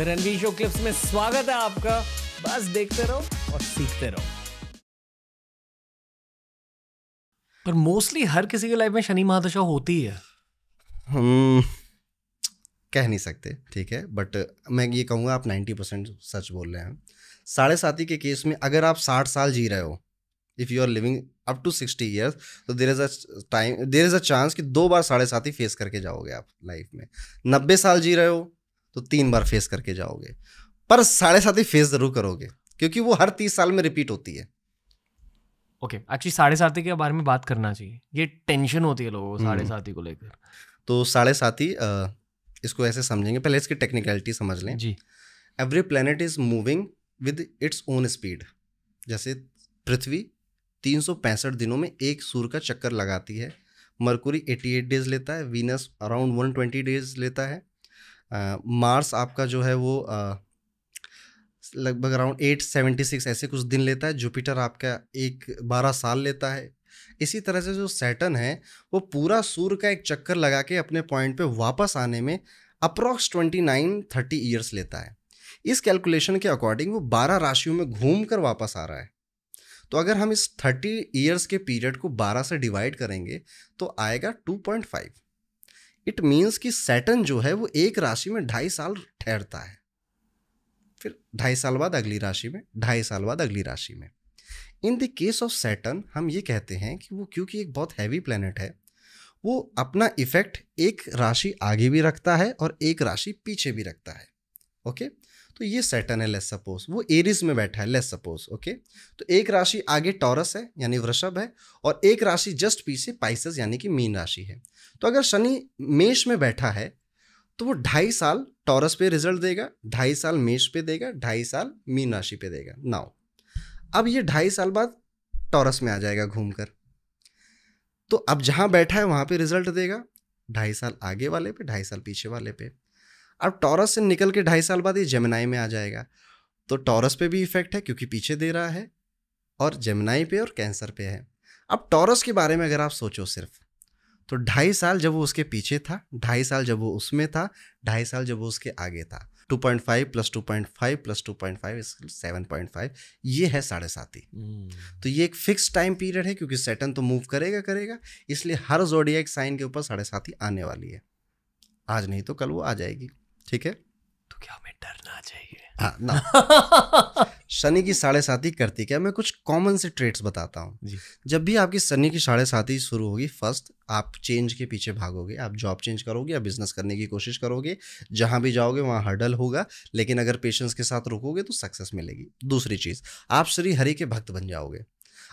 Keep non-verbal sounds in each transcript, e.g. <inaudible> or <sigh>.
Ranveer show clips में स्वागत है आपका। बस देखते रहो और सीखते रहो। पर मोस्टली हर किसी की लाइफ में शनि महादशा होती है। हम कह नहीं सकते, ठीक है? बट मैं ये कहूँगा, आप नाइन्टी परसेंट सच बोल रहे हैं। साढ़े साथी के केस में अगर आप साठ साल जी रहे हो if you are living up to sixty years तो there is a time there is a chance कि दो बार साढ़े साथी फेस करके जाओगे आप लाइफ में। नब्बे साल जी रहे हो तो तीन बार फेस करके जाओगे। पर साढ़े सात ही फेस ज़रूर करोगे क्योंकि वो हर तीस साल में रिपीट होती है। ओके एक्चुअली साढ़े साथी के बारे में बात करना चाहिए। ये टेंशन होती है लोगों को साढ़े हम्म। साथी को लेकर। तो साढ़े साथी इसको ऐसे समझेंगे। पहले इसकी टेक्निकलिटी समझ लें। जी। Every planet is moving with its own speed जैसे पृथ्वी तीन सौ पैंसठ दिनों में एक सूर्य का चक्कर लगाती है। मरकुरी 88 डेज़ लेता है। वीनस अराउंड 120 डेज़ लेता है। मार्स आपका जो है वो लगभग अराउंड 876 ऐसे कुछ दिन लेता है जुपिटर आपका एक बारह साल लेता है। इसी तरह से जो सैटर्न है, वो पूरा सूर्य का एक चक्कर लगा के अपने पॉइंट पे वापस आने में अप्रॉक्स 29 30 ईयर्स लेता है। इस कैलकुलेशन के अकॉर्डिंग वो 12 राशियों में घूम कर वापस आ रहा है। तो अगर हम इस 30 ईयर्स के पीरियड को 12 से डिवाइड करेंगे तो आएगा 2.5 इट मीन्स कि सैटन जो है वो एक राशि में ढाई साल ठहरता है। फिर ढाई साल बाद अगली राशि में, ढाई साल बाद अगली राशि में। In the case of Saturn हम ये कहते हैं कि वो क्योंकि एक बहुत हैवी प्लानट है, वो अपना इफ़ेक्ट एक राशि आगे भी रखता है और एक राशि पीछे भी रखता है। ओके तो ये सैटर्न है लेस सपोज़ वो एरिस में बैठा है लेस सपोज़ ओके तो एक राशि आगे टॉरस है, यानी वृषभ है, और एक राशि जस्ट पीछे पाइसस यानी कि मीन राशि है। तो अगर शनि मेष में बैठा है तो वो ढाई साल टॉरस पे रिज़ल्ट देगा, ढाई साल मेष पे देगा, ढाई साल मीन राशि पे देगा। नाउ अब ये ढाई साल बाद टॉरस में आ जाएगा घूमकर। तो अब जहाँ बैठा है, वहाँ पे रिज़ल्ट देगा, ढाई साल आगे वाले पे, ढाई साल पीछे वाले पे। अब टॉरस से निकल के ढाई साल बाद ये जेमिनाई में आ जाएगा। तो टॉरस पे भी इफ़ेक्ट है क्योंकि पीछे दे रहा है और जेमिनाई पे और कैंसर पे है। अब टॉरस के बारे में अगर आप सोचो सिर्फ़ तो ढाई साल जब वो उसके पीछे था ढाई साल जब वो उसमें था ढाई साल जब वो उसके आगे था। 2.5 plus 2.5 plus 2.5 seven point five ये है साढ़े साथी तो ये एक फिक्स टाइम पीरियड है क्योंकि सेटन तो मूव करेगा करेगा इसलिए हर जोडिया साइन के ऊपर साढ़े साथी आने वाली है। आज नहीं तो कल वो आ जाएगी। ठीक है? तो क्या हमें डरना चाहिए? हाँ ना। <laughs> शनि की साढ़े साथी करती क्या? मैं कुछ कॉमन से ट्रेट्स बताता हूँ। जब भी आपकी शनि की साढ़े साथी शुरू होगी फ़र्स्ट आप चेंज के पीछे भागोगे। आप जॉब चेंज करोगे या बिज़नेस करने की कोशिश करोगे। जहाँ भी जाओगे वहाँ हर्डल होगा। लेकिन अगर पेशेंस के साथ रुकोगे तो सक्सेस मिलेगी। दूसरी चीज़ आप श्री हरि के भक्त बन जाओगे।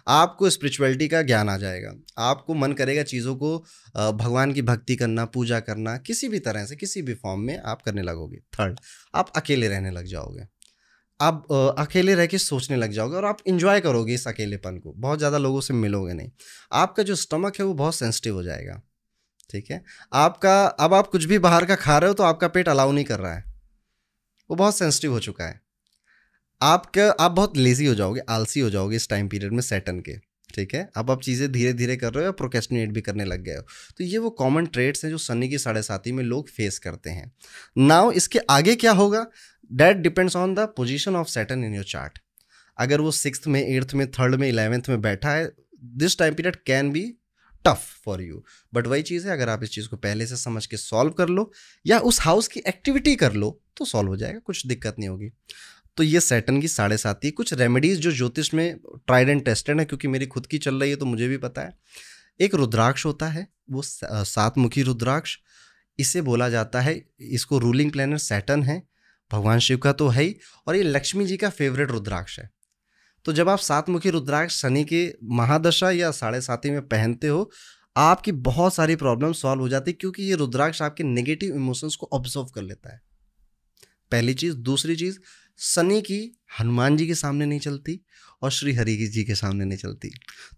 आपको स्पिरिचुअलिटी का ज्ञान आ जाएगा। आपको मन करेगा चीज़ों को भगवान की भक्ति करना, पूजा करना, किसी भी तरह से, किसी भी फॉर्म में आप करने लगोगे। थर्ड आप अकेले रहने लग जाओगे। आप अकेले रह के सोचने लग जाओगे और आप इंजॉय करोगे इस अकेलेपन को। बहुत ज़्यादा लोगों से मिलोगे नहीं। आपका जो स्टमक है वो बहुत सेंसिटिव हो जाएगा। ठीक है? आपका, अब आप कुछ भी बाहर का खा रहे हो तो आपका पेट अलाउ नहीं कर रहा है। वो बहुत सेंसिटिव हो चुका है। आपका, आप बहुत लेजी हो जाओगे, आलसी हो जाओगे इस टाइम पीरियड में सेटन के, ठीक है? अब आप चीज़ें धीरे धीरे कर रहे हो या प्रोकेस्टिनेट भी करने लग गए हो? तो ये वो कॉमन ट्रेड्स हैं जो सनी की साढ़े साथी में लोग फेस करते हैं। नाउ इसके आगे क्या होगा? That depends on the position of Saturn in your chart अगर वो सिक्स में एट्थ में थर्ड में इलेवेंथ में बैठा है this time period can be tough for you but वही चीज़ है, अगर आप इस चीज़ को पहले से समझ के सॉल्व कर लो या उस हाउस की एक्टिविटी कर लो तो सॉल्व हो जाएगा, कुछ दिक्कत नहीं होगी। तो ये सैटन की साढ़े साथी कुछ रेमेडीज जो ज्योतिष में ट्राइड एंड टेस्टेड है, क्योंकि मेरी खुद की चल रही है तो मुझे भी पता है। एक रुद्राक्ष होता है, वो सात मुखी रुद्राक्ष, इसे बोला जाता है, इसको रूलिंग प्लानर सैटन है, भगवान शिव का तो है ही, और ये लक्ष्मी जी का फेवरेट रुद्राक्ष है। तो जब आप सात मुखी रुद्राक्ष शनि के महादशा या साढ़े साथी में पहनते हो, आपकी बहुत सारी प्रॉब्लम सॉल्व हो जाती है, क्योंकि ये रुद्राक्ष आपके नेगेटिव इमोशंस को ऑब्ज़र्व कर लेता है। पहली चीज़। दूसरी चीज़ शनि की हनुमान जी के सामने नहीं चलती और श्री हरि जी के सामने नहीं चलती।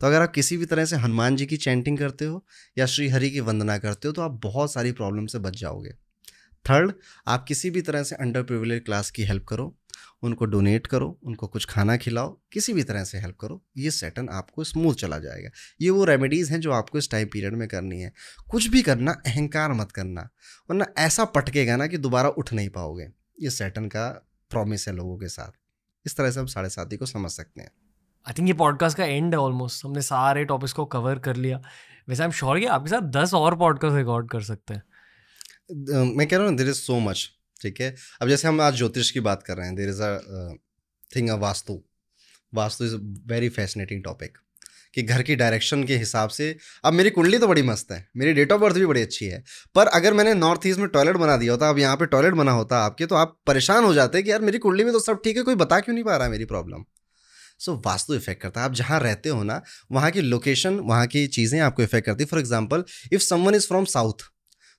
तो अगर आप किसी भी तरह से हनुमान जी की चैंटिंग करते हो या श्री हरि की वंदना करते हो तो आप बहुत सारी प्रॉब्लम से बच जाओगे। थर्ड आप किसी भी तरह से अंडर प्रिविलेज क्लास की हेल्प करो, उनको डोनेट करो, उनको कुछ खाना खिलाओ, किसी भी तरह से हेल्प करो, ये सेटन आपको स्मूथ चला जाएगा। ये वो रेमेडीज़ हैं जो आपको इस टाइम पीरियड में करनी है। कुछ भी करना, अहंकार मत करना, वरना ऐसा पटकेगा ना कि दोबारा उठ नहीं पाओगे। ये सेटन का प्रॉमिस है लोगों के साथ। इस तरह से हम साढ़े साथी को समझ सकते हैं। आई थिंक ये पॉडकास्ट का एंड है ऑलमोस्ट हमने सारे टॉपिक्स को कवर कर लिया। वैसे आई एम श्योर कि आपके साथ दस और पॉडकास्ट रिकॉर्ड कर सकते हैं। मैं कह रहा हूँ देर इज़ सो मच ठीक है? अब जैसे हम आज ज्योतिष की बात कर रहे हैं there is a thing a vastu. Vastu is a very fascinating topic कि घर की डायरेक्शन के हिसाब से। अब मेरी कुंडली तो बड़ी मस्त है मेरी डेट ऑफ़ बर्थ भी बड़ी अच्छी है। पर अगर मैंने नॉर्थ ईस्ट में टॉयलेट बना दिया होता अब यहाँ पे टॉयलेट बना होता आपके तो आप परेशान हो जाते कि यार मेरी कुंडली में तो सब ठीक है कोई बता क्यों नहीं पा रहा है मेरी problem so so, vastu effect करता है। आप जहाँ रहते हो ना वहाँ की लोकेशन वहाँ की चीज़ें आपको इफ़ेक्ट करती for example if someone is from south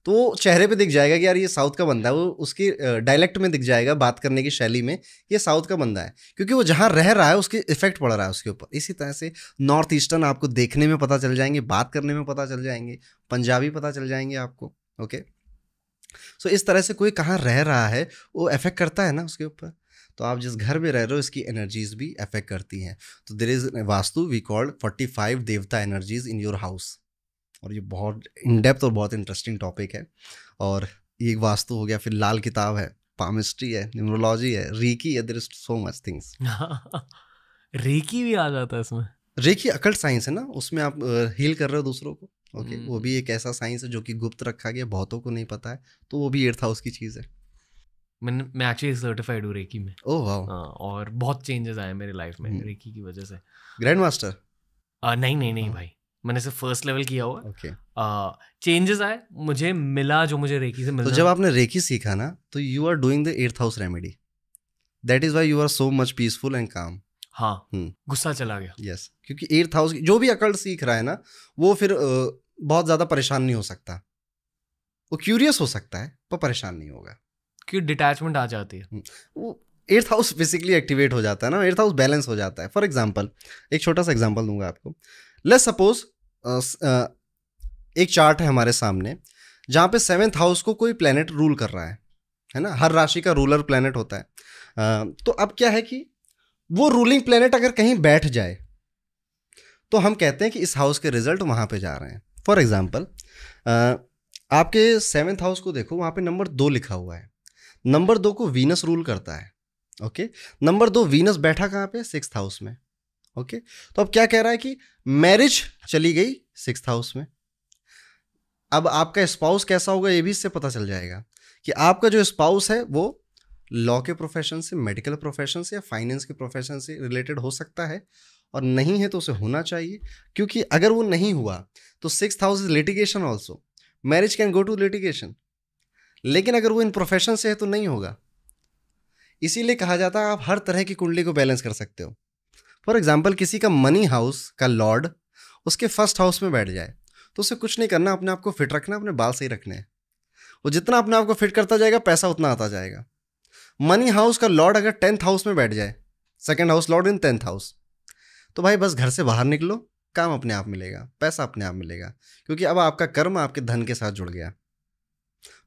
तो चेहरे पे दिख जाएगा कि यार ये साउथ का बंदा है, वो उसकी डायलेक्ट में दिख जाएगा बात करने की शैली में ये साउथ का बंदा है। क्योंकि वो जहाँ रह रहा है, उसके इफ़ेक्ट पड़ रहा है उसके ऊपर। इसी तरह से नॉर्थ ईस्टर्न आपको देखने में पता चल जाएँगे, बात करने में पता चल जाएँगे, पंजाबी पता चल जाएँगे आपको ओके सो इस तरह से कोई कहाँ रह रहा है, वो इफ़ेक्ट करता है ना उसके ऊपर। तो आप जिस घर में रह रहे हो, इसकी एनर्जीज भी अफेक्ट करती हैं। तो there is vastu we called forty five devta energies in your house और ये बहुत इन डेप्थ और बहुत इंटरेस्टिंग टॉपिक है। और ये वास्तु हो गया फिर लाल किताब है पामिस्ट्री है न्यूमरोलॉजी है रीकी है there is so much things reiki भी आ जाता है इसमें। रेकी अकल्ट साइंस है ना उसमें आप हील कर रहे हो दूसरों को। Okay hmm. वो भी एक ऐसा साइंस है जो कि गुप्त रखा गया बहुतों को नहीं पता है तो वो भी एट्थ हाउस की चीज़ है। मैंने मैं एक्चुअली सर्टिफाइड हूँ रेकी में। ओह वाओ हाँ, और बहुत चेंजेस आए मेरे लाइफ में हम्म। रेकी की वजह से। ग्रैंड मास्टर नहीं नहीं नहीं हाँ। भाई। मैंने सिर्फ़ फ़र्स्ट लेवल किया हुआ चेंजेस आए मुझे मिला जो मुझे रेकी से मिला तो जब आपने रेकी सीखा ना तो you are doing the eighth house remedy that is why you are so much peaceful and calm हाँ हम्म। गुस्सा चला गया। यस क्योंकि एट्थ हाउस जो भी अकल्ट सीख रहा है ना वो फिर बहुत ज़्यादा परेशान नहीं हो सकता। वो क्यूरियस हो सकता है पर परेशान नहीं होगा। क्योंकि डिटैचमेंट आ जाती है। वो एट्थ हाउस बेसिकली एक्टिवेट हो जाता है ना एट्थ हाउस बैलेंस हो जाता है। फॉर एग्ज़ाम्पल एक छोटा सा एग्ज़ाम्पल दूँगा आपको। लेट्स सपोज़ एक चार्ट है हमारे सामने जहाँ पे सेवेंथ हाउस को कोई प्लेनेट रूल कर रहा है है ना? हर राशि का रूलर प्लेनेट होता है। अ, तो अब क्या है कि वो रूलिंग प्लेनेट अगर कहीं बैठ जाए तो हम कहते हैं कि इस हाउस के रिज़ल्ट वहाँ पे जा रहे हैं। फॉर एग्ज़ाम्पल आपके सेवेंथ हाउस को देखो वहाँ पे नंबर दो लिखा हुआ है। नंबर दो को वीनस रूल करता है ओके नंबर दो वीनस बैठा कहाँ पे? सिक्स हाउस में। ओके? तो अब क्या कह रहा है कि मैरिज चली गई सिक्स हाउस में। अब आपका स्पाउस कैसा होगा ये भी इससे पता चल जाएगा कि आपका जो स्पाउस है वो लॉ के प्रोफेशन से मेडिकल प्रोफेशन से या फाइनेंस के प्रोफेशन से रिलेटेड हो सकता है और नहीं है तो उसे होना चाहिए। क्योंकि अगर वो नहीं हुआ तो six house is litigation also marriage can go to litigation लेकिन अगर वो इन प्रोफेशन से है तो नहीं होगा। इसीलिए कहा जाता है आप हर तरह की कुंडली को बैलेंस कर सकते हो। फॉर एग्ज़ाम्पल किसी का मनी हाउस का लॉर्ड उसके फ़र्स्ट हाउस में बैठ जाए तो उसे कुछ नहीं करना, अपने आप को फिट रखना, अपने बाल सही रखने हैं। वो जितना अपने आप को फिट करता जाएगा, पैसा उतना आता जाएगा। मनी हाउस का लॉर्ड अगर टेंथ हाउस में बैठ जाए second house lord in tenth house तो भाई बस घर से बाहर निकलो, काम अपने आप मिलेगा, पैसा अपने आप मिलेगा, क्योंकि अब आपका कर्म आपके धन के साथ जुड़ गया।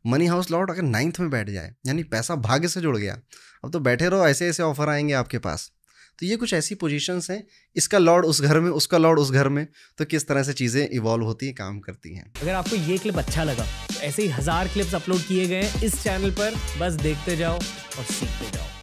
मनी हाउस लॉर्ड अगर नाइन्थ में बैठ जाए, यानी पैसा भाग्य से जुड़ गया, अब तो बैठे रहो ऐसे ऐसे ऑफ़र आएँगे आपके पास। तो ये कुछ ऐसी पोजीशंस हैं, इसका लॉर्ड उस घर में, उसका लॉर्ड उस घर में तो किस तरह से चीज़ें इवॉल्व होती हैं, काम करती हैं। अगर आपको ये क्लिप अच्छा लगा तो ऐसे ही हज़ार क्लिप्स अपलोड किए गए हैं इस चैनल पर, बस देखते जाओ और सीखते जाओ।